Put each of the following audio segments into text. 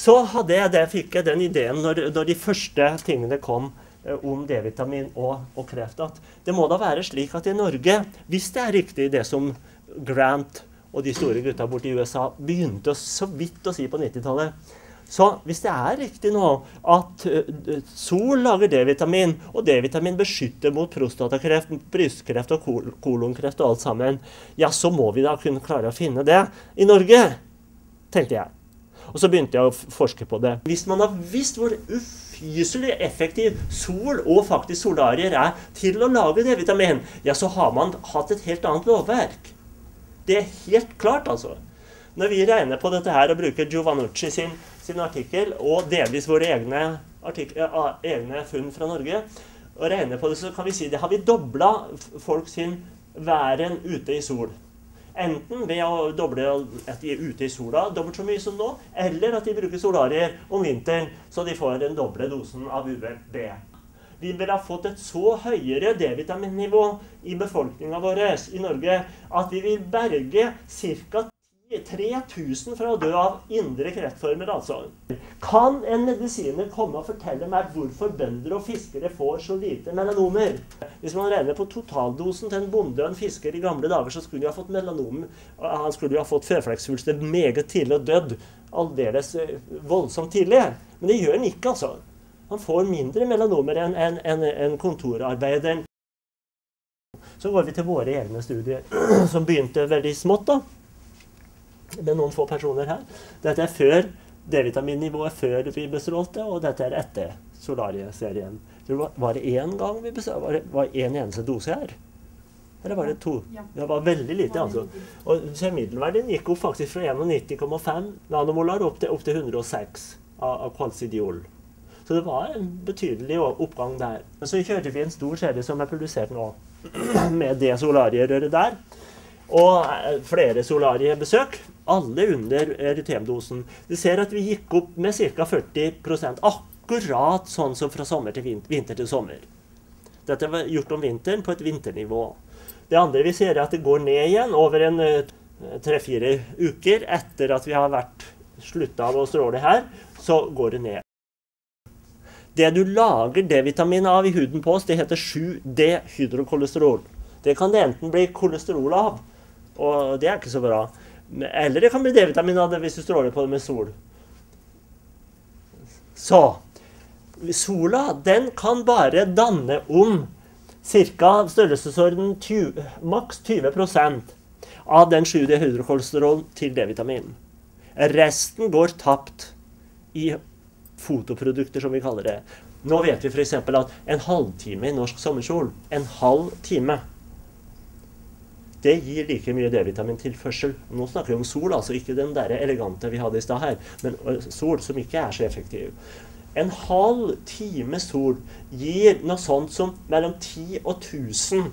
Så hadde jeg det, fikk jeg den ideen når, når de første tingene kom eh, om D-vitamin og, og, kreft, at det må da være slik at i Norge, hvis det er riktig det som Grant og de store gutta borte i USA begynte så vidt å si på 90-tallet så hvis det er riktig nå at uh, sol lager D-vitamin, og D-vitamin beskytter mot prostatakreft, brystkreft og kol kolonkreft og alt sammen, ja, så må vi da kunne klare å finne det i Norge, tenkte jeg. Og så begynte jeg å forske på det. Hvis man har visst hvor ufyselig effektiv sol og faktisk solarier er til å lage D-vitamin, ja, så har man hatt et helt annet lovverk. Det er helt klart, altså. Når vi regner på dette her og bruker Giovannucci sin sin artikkel og delvis våre egne, egne, funn fra Norge, og regner på det, så kan vi si det har vi dobla folk sin væren ute i sol. Enten ved å doble at de er ute i sola dobbelt så mye som nå, eller at de bruker solarier om vinteren så de får den doble dosen av UVB. Vi ville ha fått et så høyere D-vitaminnivå i befolkninga vår i Norge at vi vil berge ca. 3000 fra å dø av indre kreftformer, altså. Kan en medisiner komme og fortelle meg hvorfor bønder og fiskere får så lite melanomer? Hvis man regner på totaldosen til en bonde og en fisker i gamle dager, så skulle de ha fått melanom. Han skulle jo ha fått føflekksvulster meget tidlig og dødd aldeles eh, voldsomt tidlig. Men det gjør han ikke, altså. Han får mindre melanomer enn en, en, en kontorarbeideren. Så går vi til våre egne studier, som begynte veldig smått. da med noen få personer her. Dette er før D-vitaminnivået før vi bestrålte, og dette er etter Solarie-serien. Var det én gang vi besøkte Var det var en eneste dose her? Eller var det to? Ja. Det var veldig lite. altså. Og Middelverdien gikk opp faktisk fra 91,5 nanomolar opp til, opp til 106 av, av kvalsidiol. Så det var en betydelig oppgang der. Men så kjørte vi en stor serie som er produsert nå, med det solarierøret der. Og eh, flere solariebesøk alle under erytemdosen. Du ser at vi gikk opp med ca. 40% akkurat sånn som fra sommer til vinter, vinter til sommer. Dette var gjort om vinteren på et vinternivå. Det andre vi ser, er at det går ned igjen over en eh, tre-fire uker etter at vi har vært slutta å stråle her. Så går det ned. Det du lager D-vitamin av i huden på oss, det heter 7D-hydrokolesterol. Det kan det enten bli kolesterol av, og det er ikke så bra. Eller det kan bli D-vitamin av det hvis du stråler på det med sol. Så Sola den kan bare danne om ca. størrelsesorden 20, maks 20% av den 7D-hydrokolesterol til D-vitamin. Resten går tapt i fotoprodukter, som vi kaller det. Nå vet vi f.eks. at en halvtime i norsk sommersol, en halv time det gir like mye D-vitamintilførsel. Nå snakker vi om sol, altså ikke den der elegante vi hadde i stad her, men sol som ikke er så effektiv. En halv time sol gir noe sånt som mellom 10 og 1000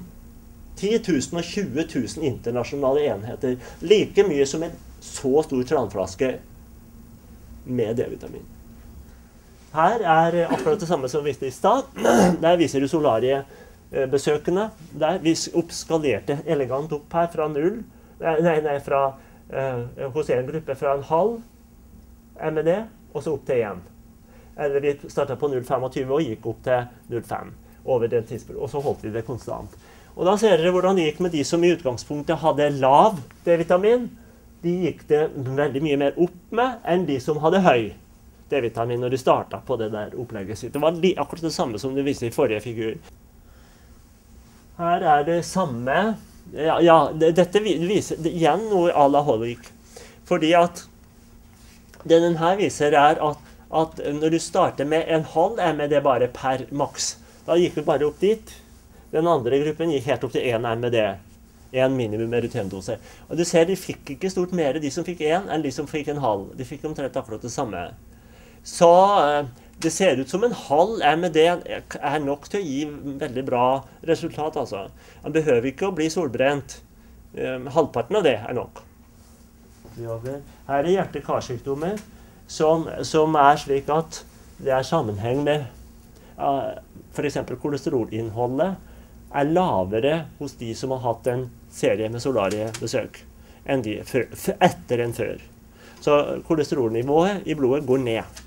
10 000 og 20 000 internasjonale enheter. Like mye som en så stor tranflaske med D-vitamin. Her er akkurat det samme som vi viste i stad. Der viser du solariebesøkene. Eh. Der vi oppskalerte elegant opp her fra null Nei, nei fra, eh, hos en gruppe fra en halv MED og så opp til én. Eller vi starta på 0,25 og gikk opp til 0,5 over den tidspunktet. Og så holdt vi det konstant. Og da ser dere hvordan det gikk med de som i utgangspunktet hadde lav D-vitamin. De gikk det veldig mye mer opp med enn de som hadde høy D-vitamin når de starta på det der opplegget sitt. Det var akkurat det samme som du viste i forrige figur. Her er det samme Ja, ja dette viser igjen noe à la Holwick. Fordi at det den her viser, er at, at når du starter med en halv MED bare per maks, da gikk vi bare opp dit. Den andre gruppen gikk helt opp til én MED. Én minimum erytemdose. Og du ser, De fikk ikke stort mer, de som fikk én, enn de som fikk en halv. De fikk omtrent akkurat det samme. Så eh, det ser ut som en halv MED er nok til å gi veldig bra resultat. altså. Man behøver ikke å bli solbrent. Um, halvparten av det er nok. Her er hjerte-karsykdommer som, som, er slik at det er sammenheng med uh, f.eks. kolesterolinnholdet er lavere hos de som har hatt en serie med solariebesøk enn de etter enn før. Så kolesterolnivået i blodet går ned.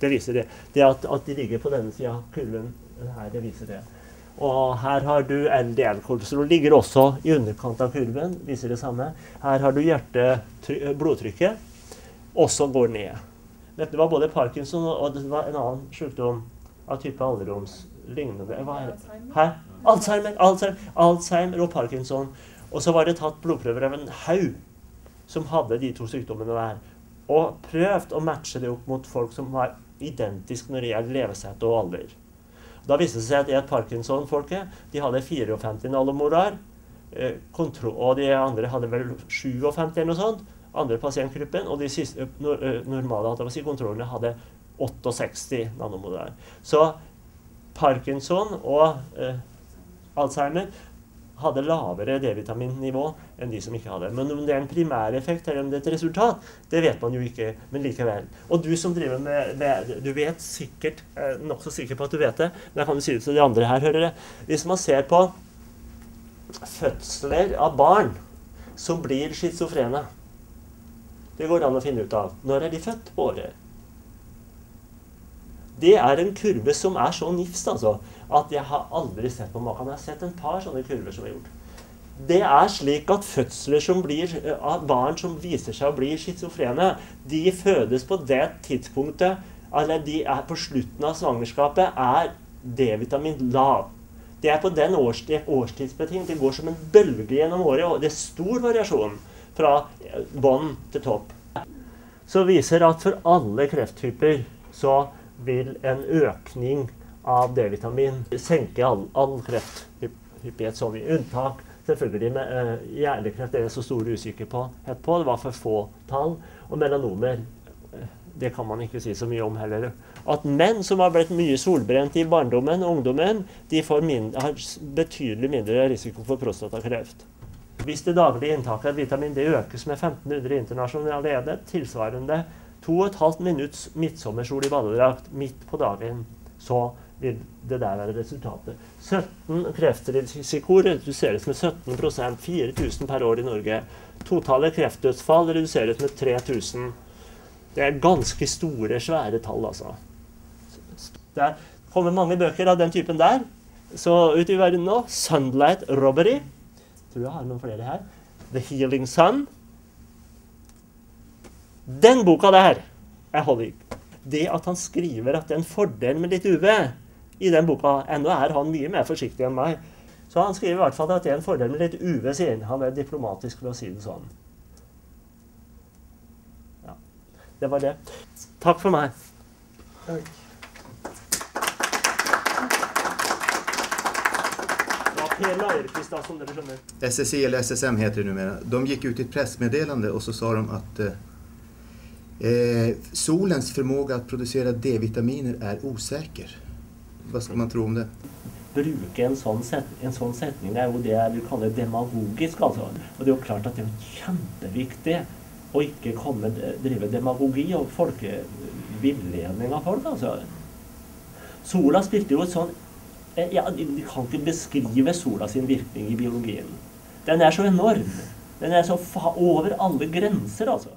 Det viser det. Det at, at de ligger på denne sida av kurven her, det viser det. Og her har du LDL-kolesterol. Ligger også i underkant av kurven. Viser det samme. Her har du blodtrykket. Også går ned. Dette var både Parkinson og det var en annen sykdom av type alderdomslignende. Her? Alzheimer, Alzheimer, Alzheimer og Parkinson. Og så var det tatt blodprøver av en haug som hadde de to sykdommene der. Og prøvd å matche det opp mot folk som var identiske når det gjelder levesett og alder. Da viste det seg at et Parkinson-folket de hadde 54 nanomolar, eh, og de andre hadde vel 57 eller noe sånt. Andre pasientgruppen, og de siste, normale si, kontrollene hadde 68 nanomolar. Så Parkinson og eh, Alzheimer hadde lavere D-vitaminnivå enn de som ikke hadde. Men om det er en primæreffekt eller om det er et resultat, det vet man jo ikke. Men likevel. Og du som driver med, med Du vet sikkert, eh, nokså sikker på at du vet det, men jeg kan jo si det til de andre her, hører det. Hvis man ser på fødsler av barn som blir schizofrene Det går an å finne ut av. Når er de født på året? Det er en kurve som er så nifst, altså at jeg har aldri sett på maken. Jeg har sett en par sånne kurver som er gjort. Det er slik at fødsler som blir, eh, barn som viser seg å bli schizofrene, de fødes på det tidspunktet Eller de er på slutten av svangerskapet, er D-vitamin lav. Det er på den årstidsbetinget. Det går som en bølge gjennom året, og det er stor variasjon fra eh, bånn til topp. Så viser at for alle krefttyper så vil en økning av D-vitamin senke all, all krefthyppighet som i unntak. Selvfølgelig med uh, hjernekreft er jeg så stor usikker på. Det var for få tall. Og melanomer uh, det kan man ikke si så mye om heller. At menn som har blitt mye solbrent i barndommen og ungdommen, de mindre, har betydelig mindre risiko for prostatakreft. Hvis det daglige inntaket av vitamin D økes med 1500 internasjonale enhet, tilsvarende 2,5 minutts midtsommersol i badedrakt midt på dagen, så vil det der være resultatet. 17 kreftrisiko reduseres med 17% 4000 per år i Norge. Totale kreftdødsfall reduseres med 3000. Det er ganske store, svære tall, altså. Det kommer mange bøker av den typen der så ute i verden nå. 'Sunlight Robbery'. Tror jeg har noen flere her. 'The Healing Sun'. Den boka der er Holly. Det at han skriver at det er en fordel med litt UV i den boka. Ennå er han mye mer forsiktig enn meg. Så han skriver i hvert fall at det er en fordel med litt UV, sier han. Han er diplomatisk ved å si det sånn. Ja, det var det. Takk for meg. Takk. SSI eller SSM heter det numera. De gikk ut i et pressmeddelande och så sa de att eh, eh solens förmåga att producera D-vitaminer är osäker. Hva skal man tro om det? Bruke en sånn, set, en sånn setning, det er jo det jeg vil kalle demagogisk. altså. Og det er jo klart at det er kjempeviktig å ikke komme, drive demagogi og folkevilledning av folk. altså. Sola spilte jo et sånn eh, ja, De kan ikke beskrive sola sin virkning i biologien. Den er så enorm. Den er så over alle grenser, altså.